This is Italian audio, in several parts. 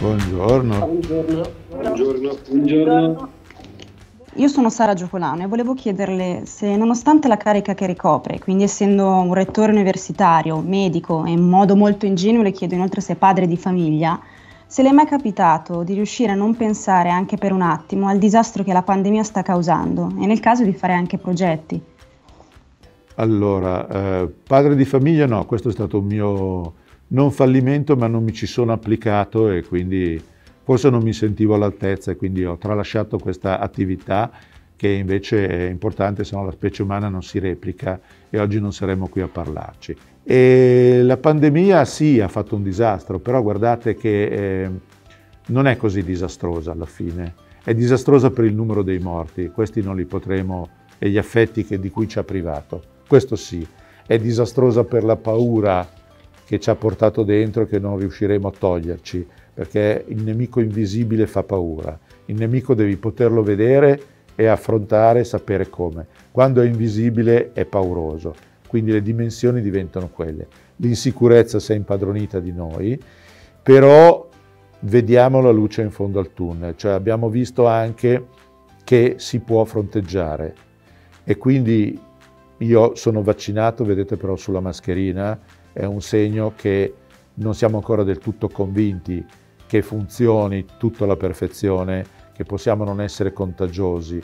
Buongiorno. Buongiorno. Buongiorno. Buongiorno. Io sono Sara Giocolano e volevo chiederle se nonostante la carica che ricopre, quindi essendo un rettore universitario, medico e in modo molto ingenuo le chiedo inoltre se è padre di famiglia, se le è mai capitato di riuscire a non pensare anche per un attimo al disastro che la pandemia sta causando e nel caso di fare anche progetti. Allora, eh, padre di famiglia no, questo è stato un mio non fallimento, ma non mi ci sono applicato e quindi forse non mi sentivo all'altezza e quindi ho tralasciato questa attività che invece è importante, se no la specie umana non si replica e oggi non saremmo qui a parlarci. E la pandemia sì ha fatto un disastro, però guardate che eh, non è così disastrosa alla fine, è disastrosa per il numero dei morti, questi non li potremo e gli affetti che, di cui ci ha privato, questo sì, è disastrosa per la paura che ci ha portato dentro e che non riusciremo a toglierci, perché il nemico invisibile fa paura. Il nemico devi poterlo vedere e affrontare e sapere come. Quando è invisibile è pauroso, quindi le dimensioni diventano quelle. L'insicurezza si è impadronita di noi, però vediamo la luce in fondo al tunnel, cioè abbiamo visto anche che si può fronteggiare e quindi io sono vaccinato, vedete però sulla mascherina, è un segno che non siamo ancora del tutto convinti che funzioni tutto alla perfezione, che possiamo non essere contagiosi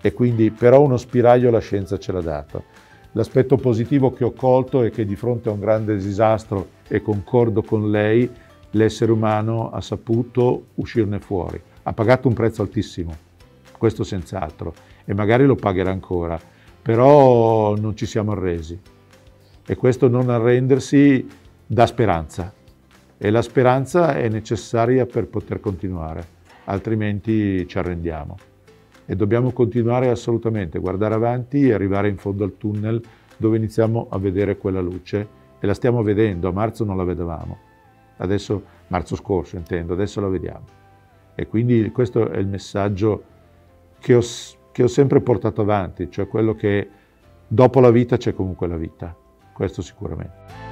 e quindi però uno spiraglio la scienza ce l'ha dato. L'aspetto positivo che ho colto è che di fronte a un grande disastro, e concordo con lei, l'essere umano ha saputo uscirne fuori. Ha pagato un prezzo altissimo, questo senz'altro, e magari lo pagherà ancora, però non ci siamo arresi e questo non arrendersi dà speranza e la speranza è necessaria per poter continuare, altrimenti ci arrendiamo. E dobbiamo continuare assolutamente, guardare avanti e arrivare in fondo al tunnel dove iniziamo a vedere quella luce e la stiamo vedendo, a marzo non la vedevamo, adesso, marzo scorso intendo, adesso la vediamo. E quindi questo è il messaggio che ho, che ho sempre portato avanti, cioè quello che dopo la vita c'è comunque la vita questo sicuramente.